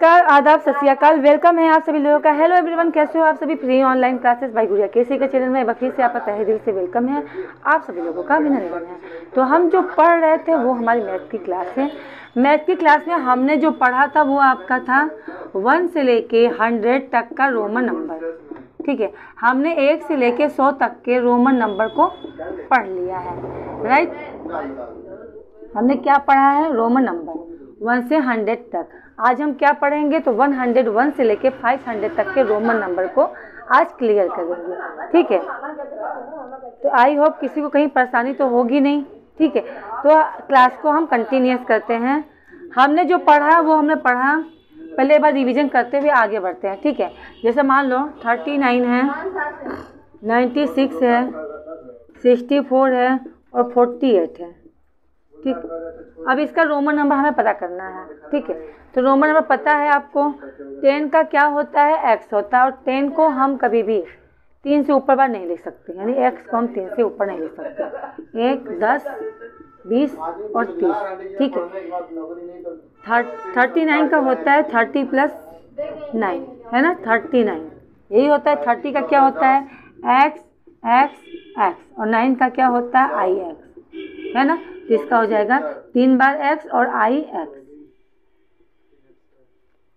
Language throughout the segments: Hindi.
नमस्कार, आदाब, सत वेलकम है आप सभी लोगों का। हेलो एवरीवन कैसे हो आप सभी? Free online classes by Gudiya KC के चैनल में बकरी से आपका तहे दिल से वेलकम है। आप सभी लोगों का अभिनंदन है। तो हम जो पढ़ रहे थे, वो हमारी मैथ की क्लास है। मैथ की क्लास में हमने जो पढ़ा था, वो आपका था वन से लेके हंड्रेड तक का रोमन नंबर ठीक है? हमने एक से लेके सौ तक के रोमन नंबर को पढ़ लिया है। राइट हमने क्या पढ़ा है? रोमन नंबर वन से हंड्रेड तक। आज हम क्या पढ़ेंगे? तो वन हंड्रेड वन से लेके फाइव हंड्रेड तक के रोमन नंबर को आज क्लियर करेंगे। ठीक है? तो आई होप किसी को कहीं परेशानी तो होगी नहीं। ठीक है? तो क्लास को हम कंटिन्यूस करते हैं। हमने जो पढ़ा, वो हमने पढ़ा। पहले एक बार रिवीजन करते हुए आगे बढ़ते हैं। ठीक है? जैसे मान लो, थर्टी नाइन है नाइन्टी सिक्स है, सिक्सटी फोर है और फोर्टी एट है। ठीक अब इसका रोमन नंबर हमें पता करना है, ठीक है। तो रोमन नंबर पता है आपको टेन का क्या होता है? एक्स होता है और टेन को हम कभी भी तीन से ऊपर बार नहीं लिख सकते, यानी एक्स को हम तीन से ऊपर नहीं लिख सकते। एक, दस, बीस और तीस, ठीक है। थर्टी नाइन का होता है थर्टी प्लस नाइन है ना? थर्टी नाइन यही होता है थर्टी का क्या होता है? एक्स एक्स एक्स और नाइन का क्या होता है? आई एक्स है ना? तो इसका हो जाएगा? तीन बार एक्स और आई एक्स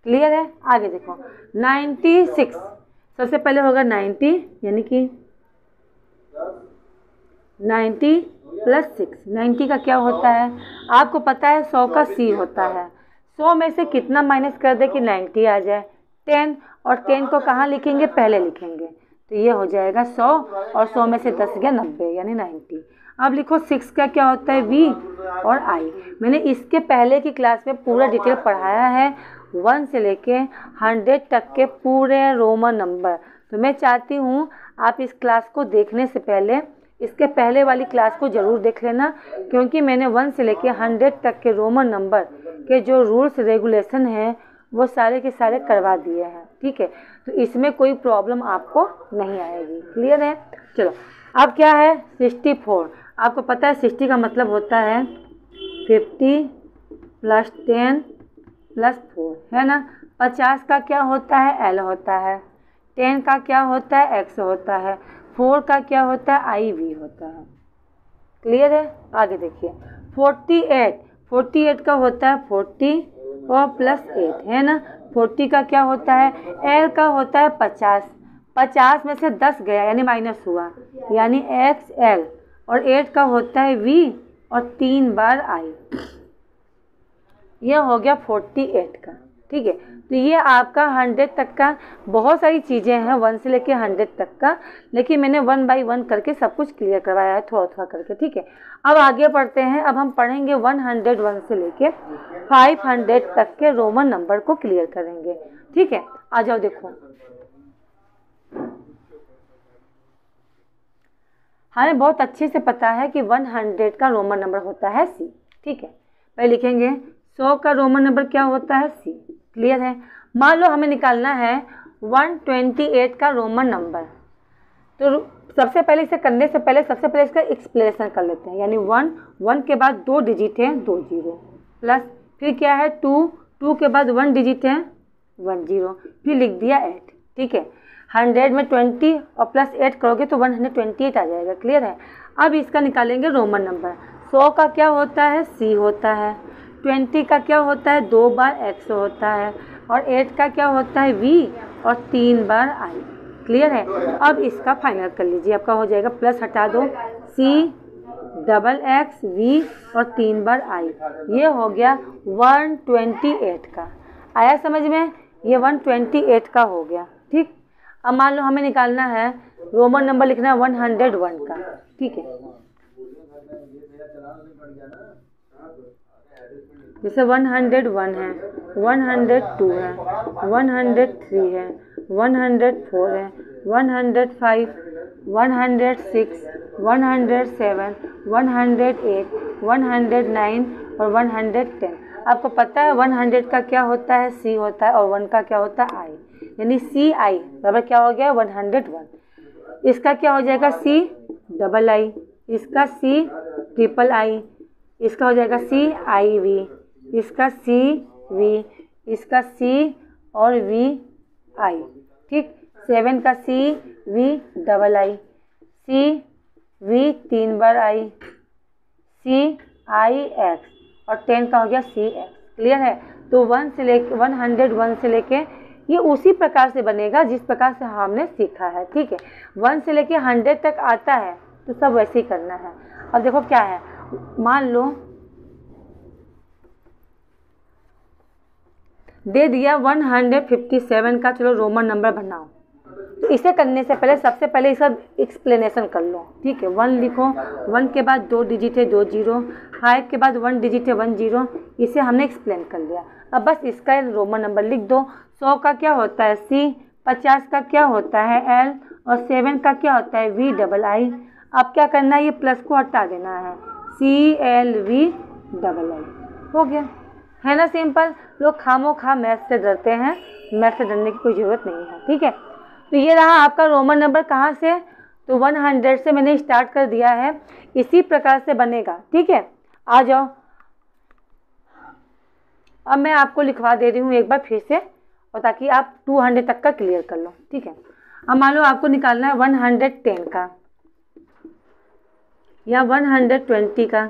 क्लियर है? आगे देखो। नाइन्टी सिक्स सबसे पहले होगा नाइन्टी यानी कि नाइन्टी प्लस सिक्स नाइन्टी का क्या होता है? आपको पता है सौ का सी होता है। सौ में से कितना माइनस कर दे कि नाइन्टी आ जाए? टेन और टेन को कहाँ लिखेंगे? पहले लिखेंगे। तो ये हो जाएगा सौ और सौ में से दस गया नब्बे, यानी नाइन्टी। अब लिखो सिक्स का क्या होता है? वी और आई। मैंने इसके पहले की क्लास में पूरा डिटेल पढ़ाया है। वन से लेके हंड्रेड तक के पूरे रोमन नंबर। तो मैं चाहती हूँ आप इस क्लास को देखने से पहले, इसके पहले वाली क्लास को ज़रूर देख लेना, क्योंकि मैंने वन से लेके हंड्रेड तक के रोमन नंबर के जो रूल्स, रेगुलेशन हैं वो सारे के सारे करवा दिए हैं, ठीक है? तो इसमें कोई प्रॉब्लम आपको नहीं आएगी। क्लियर है? चलो, अब क्या है? सिक्सटी फोर आपको पता है सिक्सटी का मतलब होता है fifty plus ten plus four है ना? पचास का क्या होता है? एल होता है। टेन का क्या होता है? एक्स होता है। फोर का क्या होता है? आई वी होता है। क्लियर है? आगे देखिए। फोर्टी एट फोर्टी एट का होता है फोर्टी और प्लस एट है ना? फोर्टी का क्या होता है? एल का होता है पचास। पचास में से दस गया, यानी माइनस हुआ। यानी एक्स एल और एट का होता है वी और तीन बार आई यह हो गया फोर्टी एट का। ठीक है? तो ये आपका हंड्रेड तक का बहुत सारी चीज़ें हैं वन से लेके हंड्रेड तक का। लेकिन मैंने वन बाई वन करके सब कुछ क्लियर करवाया है थोड़ा थोड़ा करके, ठीक है? अब आगे पढ़ते हैं। अब हम पढ़ेंगे वन हंड्रेड वन से लेके फाइव हंड्रेड तक के रोमन नंबर को क्लियर करेंगे, ठीक है? आ जाओ, देखो। हमें बहुत अच्छे से पता है कि वन हंड्रेड का रोमन नंबर होता है सी ठीक है? पहले लिखेंगे, सौ का रोमन नंबर क्या होता है सी क्लियर है? मान लो हमें निकालना है वन ट्वेंटी एट का रोमन नंबर तो सबसे पहले इसे करने से पहले, सबसे पहले इसका एक्सप्लेनेशन कर लेते हैं। यानी वन वन के बाद दो डिजिट है, दो ज़ीरो प्लस फिर क्या है? टू टू के बाद वन डिजिट है वन ज़ीरो फिर लिख दिया एट ठीक है? हंड्रेड में ट्वेंटी और प्लस एट करोगे तो वन हंड्रेड ट्वेंटी एट आ जाएगा। क्लियर है? अब इसका निकालेंगे रोमन नंबर सौ का क्या होता है? सी होता है। ट्वेंटी का क्या होता है? दो बार एक्स होता है और एट का क्या होता है? वी और तीन बार आई क्लियर है? अब इसका फाइनल कर लीजिए, आपका हो जाएगा प्लस हटा दो। सी डबल एक्स वी और तीन बार आई ये हो गया वन ट्वेंटी एट का। आया समझ में? ये वन ट्वेंटी एट का हो गया, ठीक? अब मान लो हमें निकालना है, रोमन नंबर लिखना है वन हंड्रेड वन का, ठीक है? जैसे वन हंड्रेड वन है वन हंड्रेड टू है वन हंड्रेड थ्री है वन हंड्रेड फोर है one hundred five one hundred six one hundred seven one hundred eight one hundred nine और वन हंड्रेड टेन आपको पता है वन हंड्रेड का क्या होता है सी होता है और वन का क्या होता है आई यानी सी आई बराबर क्या हो गया वन हंड्रेड वन इसका क्या हो जाएगा सी डबल आई इसका सी ट्रिपल आई इसका हो जाएगा सी आई वी इसका सी वी इसका सी और वी आई ठीक? सेवन का C V double I C V तीन बार आई सी आई एक्स और टेन का हो गया सी एक्स क्लियर है? तो वन से लेके वन हंड्रेड वन से लेके, ये उसी प्रकार से बनेगा जिस प्रकार से हमने सीखा है, ठीक है? वन से लेके हंड्रेड तक आता है तो सब वैसे ही करना है। अब देखो क्या है मान लो। दे दिया 157 का, चलो रोमन नंबर बनाओ। तो इसे करने से पहले, सबसे पहले इसका एक्सप्लेनेशन कर लो। ठीक है वन लिखो। वन के बाद दो डिजिट है, दो ज़ीरो फाइव के बाद वन डिजिट है वन ज़ीरो इसे हमने एक्सप्लेन कर लिया। अब बस इसका रोमन नंबर लिख दो। सौ का क्या होता है? सी पचास का क्या होता है? एल और सेवन का क्या होता है? वी डबल आई अब क्या करना है? ये प्लस को हटा देना है। C L V double I हो गया। है ना सिंपल? लोग खामो खा मैथ से डरते हैं। मैथ से डरने की कोई ज़रूरत नहीं है, ठीक है? तो ये रहा आपका रोमन नंबर कहाँ से? तो वन हंड्रेड से मैंने स्टार्ट कर दिया है। इसी प्रकार से बनेगा, ठीक है? आ जाओ। अब मैं आपको लिखवा दे रही हूँ एक बार फिर से, और ताकि आप टू हंड्रेड तक का क्लियर कर लो, ठीक है? अब मान लो आपको निकालना है वन हंड्रेड टेन का। या वन हंड्रेड ट्वेंटी का,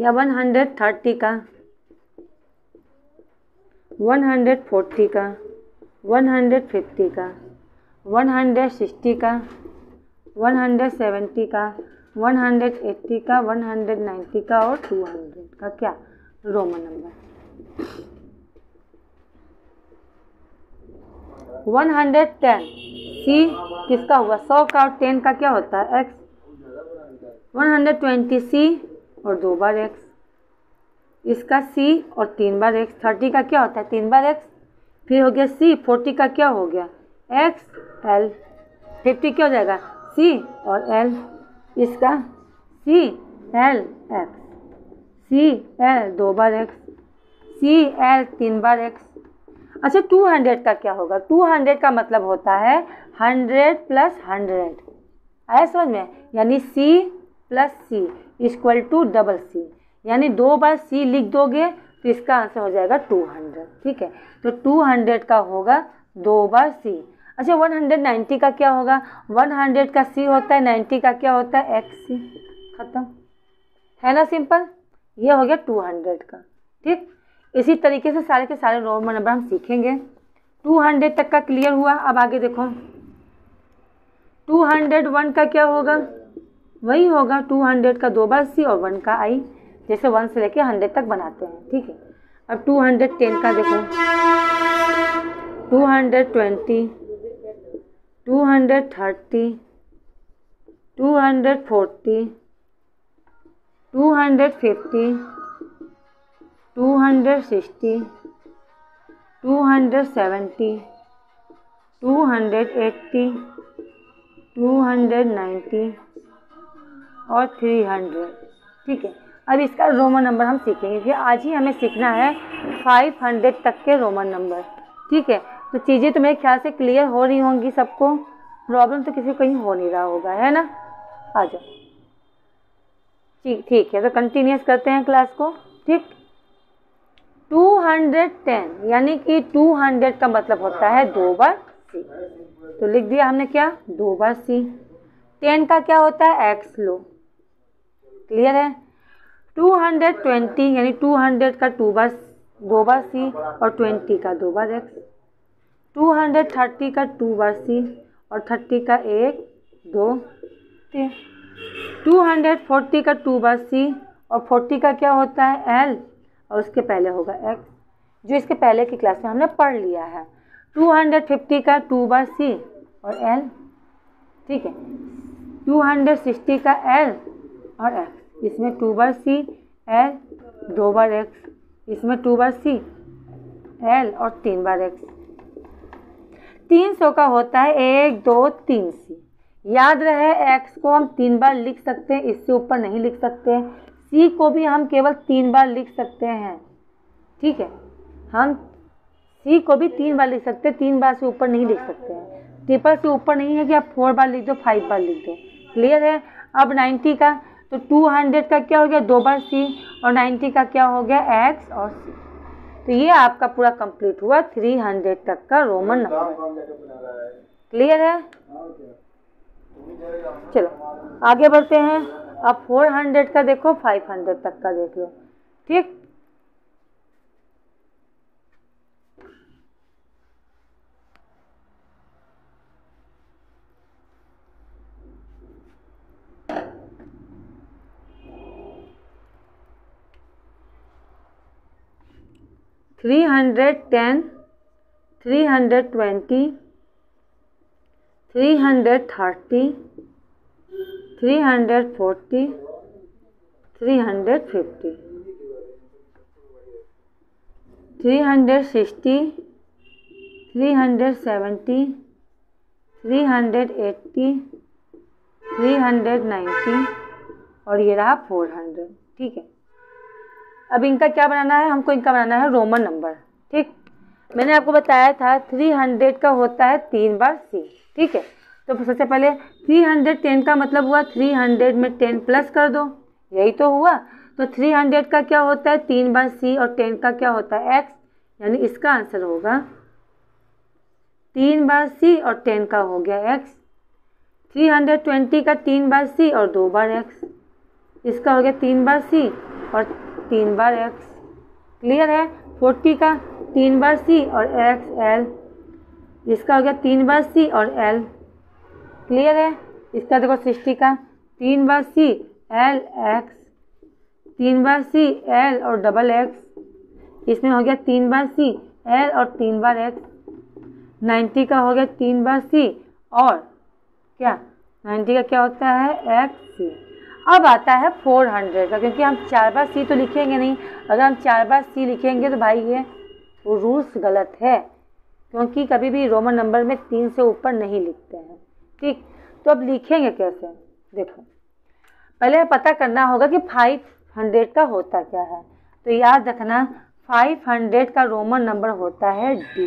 या वन हंड्रेड थर्टी का वन हंड्रेड फोर्टी का वन हंड्रेड फिफ्टी का वन हंड्रेड सिक्सटी का वन हंड्रेड सेवेंटी का वन हंड्रेड एट्टी का वन हंड्रेड नाइन्टी का और टू हंड्रेड का क्या? Roman number one hundred ten C किसका हुआ? सौ का और टेन का क्या होता है? X one hundred twenty C और दो बार एक्स। इसका सी और तीन बार एक्स। थर्टी का क्या होता है? तीन बार एक्स। फिर हो गया सी। फोर्टी का क्या हो गया? X, L. फिफ्टी क्या हो जाएगा? सी और एल। इसका C, L, X. C, L, दो बार एक्स। सी, एल, तीन बार एक्स। अच्छा टू हंड्रेड का क्या होगा? टू हंड्रेड का मतलब होता है हंड्रेड प्लस हंड्रेड। आया समझ में? यानी C plus C equal to double C. यानी दो बार सी लिख दोगे तो इसका आंसर हो जाएगा टू हंड्रेड, ठीक है? तो टू हंड्रेड का होगा दो बार सी। अच्छा वन हंड्रेड नाइन्टी का क्या होगा? वन हंड्रेड का सी होता है, नाइन्टी का क्या होता है? X C. खत्म। है ना सिंपल? ये हो गया टू हंड्रेड का, ठीक? इसी तरीके से सारे के सारे रोमन नंबर हम सीखेंगे। टू हंड्रेड तक का क्लियर हुआ। अब आगे देखो। टू हंड्रेड वन का क्या होगा? वही होगा टू हंड्रेड का दो बार सी और वन का आई जैसे वन से लेके हंड्रेड तक बनाते हैं ठीक है अब टू हंड्रेड टेन का देखो two hundred twenty two hundred thirty two hundred forty two hundred fifty two hundred sixty two hundred seventy two hundred eighty two hundred ninety और थ्री हंड्रेड ठीक है? अब इसका रोमन नंबर हम सीखेंगे, क्योंकि आज ही हमें सीखना है फाइव हंड्रेड तक के रोमन नंबर ठीक है? तो चीज़ें तो मेरे ख्याल से क्लियर हो रही होंगी सबको। प्रॉब्लम तो किसी को कहीं हो नहीं रहा होगा, है ना? आ जाओ। ठीक ठीक है तो कंटिन्यूस करते हैं क्लास को। ठीक? टू हंड्रेड टेन यानी कि टू हंड्रेड का मतलब होता है दो बार सी तो लिख दिया हमने क्या? दो बार सी टेन का क्या होता है? एक्स लो। क्लियर है? टू हंड्रेड ट्वेंटी यानी टू हंड्रेड का टू बार, दो बार सी और ट्वेंटी का दो बार एक्स टू हंड्रेड थर्टी का टू बार सी और थर्टी का एक, दो। तीन टू हंड्रेड फोर्टी का टू बार सी और फोर्टी का क्या होता है? एल और उसके पहले होगा एक्स जो इसके पहले की क्लास में हमने पढ़ लिया है। टू हंड्रेड फिफ्टी का टू बार सी और एल ठीक है? टू हंड्रेड सिक्सटी का एल और एक्स इसमें टू बार सी एल दो बार एक्स इसमें टू बार सी एल और तीन बार एक्स तीन सौ का होता है एक, दो, तीन सी याद रहे एक्स को हम तीन बार लिख सकते हैं, इससे ऊपर नहीं लिख सकते सी को भी हम केवल तीन बार लिख सकते हैं। ठीक है? हम सी को भी तीन बार लिख सकते हैं, तीन बार से ऊपर नहीं लिख सकते हैं। ट्रिपल से ऊपर नहीं है कि आप फोर बार लिख दो फाइव बार लिख दो। क्लियर है? अब नाइन्टी का तो टू हंड्रेड का क्या हो गया? दो बार सी और नाइन्टी का क्या हो गया? एक्स और सी तो ये आपका पूरा कंप्लीट हुआ थ्री हंड्रेड तक का रोमन नंबर क्लियर है? चलो आगे बढ़ते हैं। अब फोर हंड्रेड का देखो फाइव हंड्रेड तक का देख लो। ठीक? Three hundred ten three hundred twenty three hundred thirty three hundred forty three hundred fifty three hundred sixty three hundred seventy three hundred eighty three hundred ninety और ये रहा फोर हंड्रेड ठीक है? अब इनका क्या बनाना है? हमको इनका बनाना है रोमन नंबर ठीक? मैंने आपको बताया था थ्री हंड्रेड का होता है तीन बार सी ठीक है? तो सबसे पहले थ्री हंड्रेड टेन का मतलब हुआ थ्री हंड्रेड में टेन प्लस कर दो, यही तो हुआ। तो थ्री हंड्रेड का क्या होता है? तीन बार सी और टेन का क्या होता है? एक्स यानी इसका आंसर होगा तीन बार सी और टेन का हो गया एक्स थ्री हंड्रेड ट्वेंटी का तीन बार सी और दो बार एक्स इसका हो गया तीन बार सी और तीन बार एक्स। क्लियर है? फोर्टी का तीन बार सी और एक्स एल। इसका हो गया तीन बार सी और एल। क्लियर है? इसका देखो सिक्सटी का। तीन बार सी, एल, एक्स। तीन बार सी, एल और डबल एक्स। इसमें हो गया तीन बार सी, एल और तीन बार एक्स। नाइन्टी का हो गया तीन बार सी और क्या? नाइन्टी का क्या होता है? X C. अब आता है फोर हंड्रेड का, क्योंकि हम चार बार सी तो लिखेंगे नहीं। अगर हम चार बार सी लिखेंगे तो भाई ये रूल्स गलत है, क्योंकि कभी भी रोमन नंबर में तीन से ऊपर नहीं लिखते हैं, ठीक? तो अब लिखेंगे कैसे? देखो, पहले पता करना होगा कि फाइव हंड्रेड का होता क्या है। तो याद रखना, फाइव हंड्रेड का रोमन नंबर होता है डी।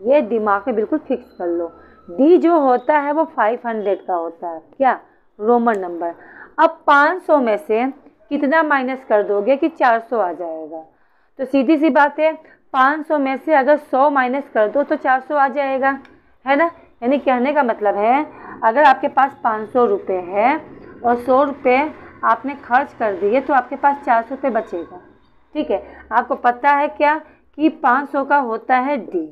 ये दिमाग में बिल्कुल फिक्स कर लो। डी जो होता है वो फाइव हंड्रेड का होता है, क्या? Roman number. अब 500 में से कितना माइनस कर दोगे कि 400 आ जाएगा? तो सीधी सी बात है 500 में से अगर 100 माइनस कर दो तो 400 आ जाएगा, है ना? यानी कहने का मतलब है, अगर आपके पास पाँच सौ रुपये है और सौ रुपये आपने खर्च कर दिए तो आपके पास चार सौ रुपये बचेगा। ठीक है, आपको पता है क्या कि पाँच सौ का होता है डी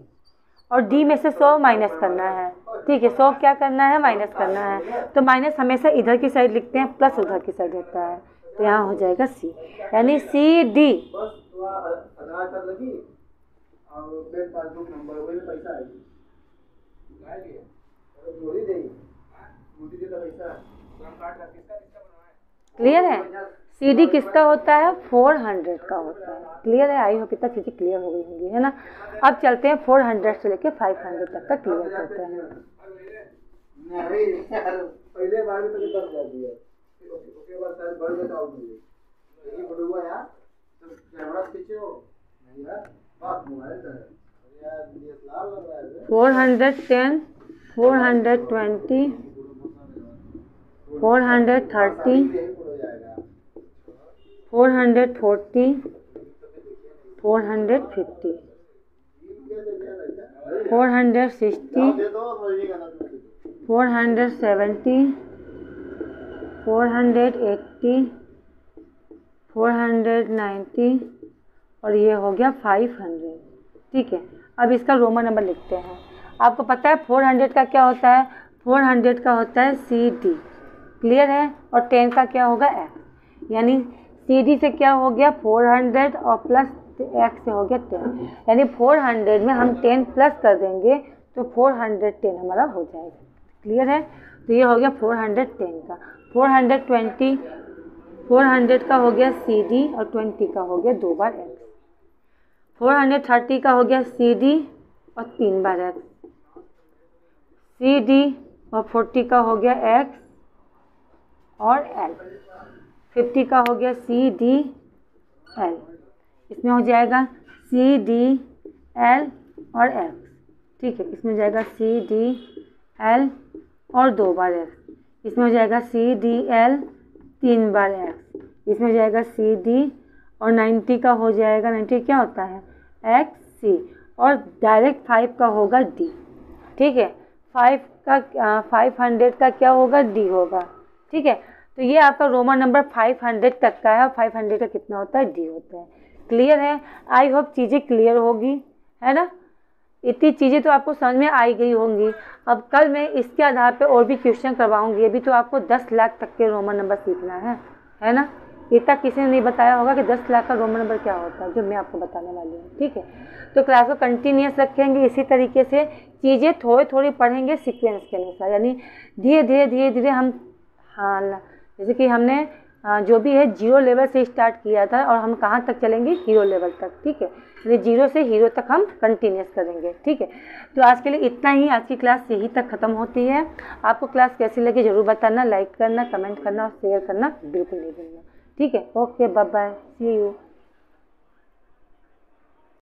और डी में से सौ माइनस करना है। ठीक है, सौ क्या करना है? माइनस करना है। तो माइनस हमेशा इधर की साइड लिखते हैं प्लस उधर की साइड होता है। तो यहाँ हो जाएगा सी यानी सी डी क्लियर है? सी डी किसका होता है? फोर हंड्रेड का होता है। क्लियर है? आई होप इतना चीज़ें क्लियर हो गई होंगी, है ना? अब चलते हैं फोर हंड्रेड से लेके फाइव हंड्रेड तक का क्लियर करते हैं। हो है four hundred ten four hundred twenty four hundred thirty four hundred forty, four hundred fifty, four hundred sixty, four hundred seventy, four hundred eighty, four hundred ninety और ये हो गया फाइव हंड्रेड। ठीक है, अब इसका रोमन नंबर लिखते हैं। आपको पता है फोर हंड्रेड का क्या होता है? फोर हंड्रेड का होता है सी डी क्लियर है? और टेन का क्या होगा? एक्स यानी सी डी से क्या हो गया? फोर हंड्रेड और प्लस एक्स से हो गया टेन यानी फोर हंड्रेड में हम टेन प्लस कर देंगे तो फोर हंड्रेड टेन हमारा हो जाएगा। क्लियर है? तो ये हो गया फोर हंड्रेड टेन का। Four hundred twenty four hundred का हो गया सी डी और ट्वेंटी का हो गया दो बार एक्स फोर हंड्रेड थर्टी का हो गया सी डी और तीन बार एक्स सी डी और फोर्टी का हो गया एक्स और एल फिफ्टी का हो गया सी डी एल। इसमें हो जाएगा सी डी एल और एक्स। ठीक है, इसमें हो जाएगा सी डी एल और दो बार एक्स। इसमें हो जाएगा सी डी एल, तीन बार एक्स। इसमें हो जाएगा सी डी और नाइन्टी का हो जाएगा नाइन्टी क्या होता है? X C. और डायरेक्ट फाइव का होगा डी। ठीक है, फाइव का फाइव हंड्रेड का क्या होगा? डी होगा। ठीक है तो ये आपका रोमन नंबर फाइव हंड्रेड तक का है और फाइव हंड्रेड का कितना होता है? डी होता है। क्लियर है? आई होप चीज़ें क्लियर होगी, है ना? इतनी चीज़ें तो आपको समझ में आई गई होंगी। अब कल मैं इसके आधार पे और भी क्वेश्चन करवाऊँगी। अभी तो आपको दस लाख तक के रोमन नंबर सीखना है है ना? इतना किसी ने नहीं बताया होगा कि दस लाख का रोमन नंबर क्या होता है, जो मैं आपको बताने वाली हूँ, ठीक है? तो क्लास को कंटिन्यूस रखेंगे, इसी तरीके से चीज़ें थोड़ी थोड़ी पढ़ेंगे सीक्वेंस के अनुसार। यानी धीरे धीरे धीरे धीरे हम हाँ जैसे कि हमने जो भी है ज़ीरो लेवल से स्टार्ट किया था और हम कहाँ तक चलेंगे? हीरो लेवल तक, ठीक है? यानी ज़ीरो से हीरो तक हम कंटिन्यूस करेंगे, ठीक है? तो आज के लिए इतना ही। आज की क्लास यही तक ख़त्म होती है। आपको क्लास कैसी लगी ज़रूर बताना लाइक करना कमेंट करना और शेयर करना बिल्कुल नहीं भूलना, ठीक है? Okay bye bye see you